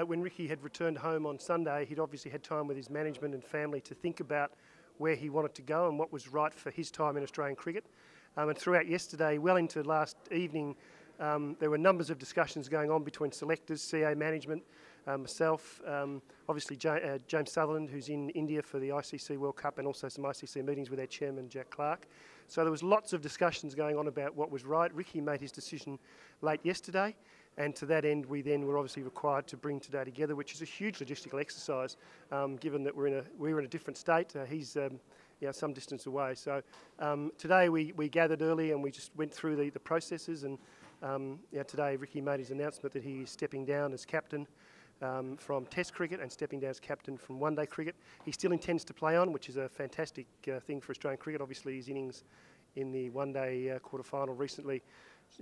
Uh, when Ricky had returned home on Sunday, he'd obviously had time with his management and family to think about where he wanted to go and what was right for his time in Australian cricket. Um, and throughout yesterday, well into last evening, um, there were numbers of discussions going on between selectors, CA management, uh, myself, um, obviously uh, James Sutherland, who's in India for the ICC World Cup, and also some ICC meetings with our chairman, Jack Clarke. So there was lots of discussions going on about what was right. Ricky made his decision late yesterday, and to that end, we then were obviously required to bring today together, which is a huge logistical exercise, um, given that we're in a we're in a different state. Uh, he's um, you know, some distance away. So um, today we, we gathered early and we just went through the, the processes and um, today Ricky made his announcement that he's stepping down as captain um, from Test cricket and stepping down as captain from one day cricket. He still intends to play on, which is a fantastic uh, thing for Australian cricket. Obviously, his innings in the one day uh, quarter final recently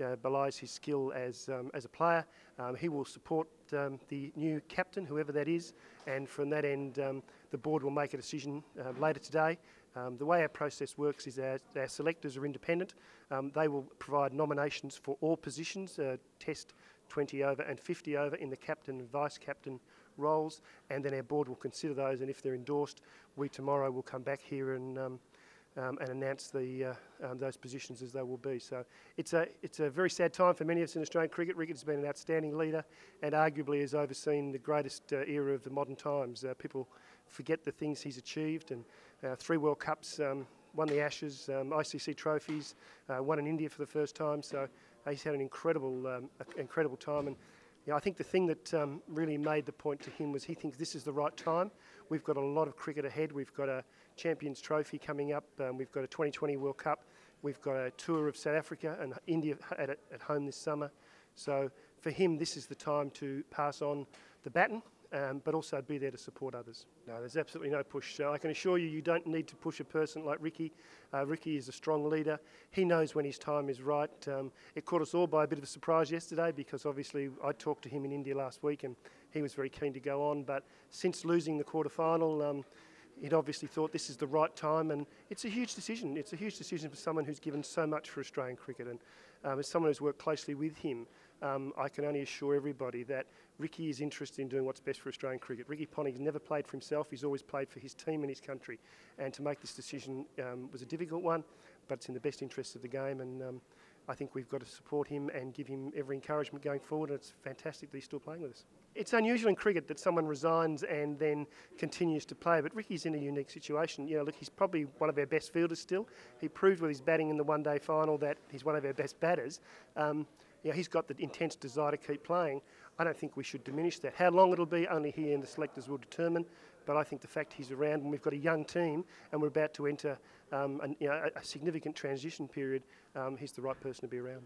uh, belies his skill as, um, as a player. Um, he will support um, the new captain, whoever that is, and from that end, um, the board will make a decision uh, later today. Um, the way our process works is our, our selectors are independent. Um, they will provide nominations for all positions, uh, test 20 over and 50 over in the captain and vice captain roles, and then our board will consider those, and if they're endorsed, we tomorrow will come back here and um, and announce the, uh, um, those positions as they will be. So it's a, it's a very sad time for many of us in Australian cricket. Ricky has been an outstanding leader and arguably has overseen the greatest uh, era of the modern times. Uh, people forget the things he's achieved and uh, three World Cups, um, won the Ashes, um, ICC trophies, uh, won in India for the first time. So he's had an incredible, um, incredible time. And you know, I think the thing that um, really made the point to him was he thinks this is the right time. We've got a lot of cricket ahead. We've got a Champions Trophy coming up. Um, we've got a 2020 World Cup. We've got a tour of South Africa and India at, at home this summer. So for him, this is the time to pass on the baton um, but also be there to support others. No, there's absolutely no push. So I can assure you, you don't need to push a person like Ricky. Uh, Ricky is a strong leader. He knows when his time is right. Um, it caught us all by a bit of a surprise yesterday because obviously I talked to him in India last week and he was very keen to go on. But since losing the quarter final, um, he'd obviously thought this is the right time, and it's a huge decision. It's a huge decision for someone who's given so much for Australian cricket, and um, as someone who's worked closely with him, um, I can only assure everybody that Ricky is interested in doing what's best for Australian cricket. Ricky Ponting's never played for himself, he's always played for his team and his country. And to make this decision um, was a difficult one, but it's in the best interest of the game. And um, I think we've got to support him and give him every encouragement going forward. And it's fantastic that he's still playing with us. It's unusual in cricket that someone resigns and then continues to play, but Ricky's in a unique situation. You know, look, he's probably one of our best fielders still. He proved with his batting in the one-day final that he's one of our best batters. Um, you know, he's got the intense desire to keep playing. I don't think we should diminish that. How long it'll be, only he and the selectors will determine. But I think the fact he's around and we've got a young team and we're about to enter um, a, you know, a significant transition period, um, he's the right person to be around.